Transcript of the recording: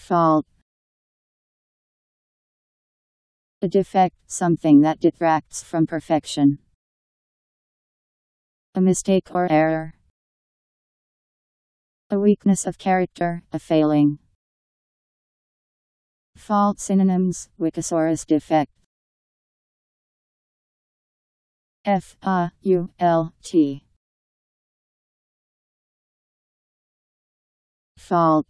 Fault. A defect, something that detracts from perfection. A mistake or error. A weakness of character, a failing. Fault synonyms, Wikisaurus defect. F A U L T. Fault.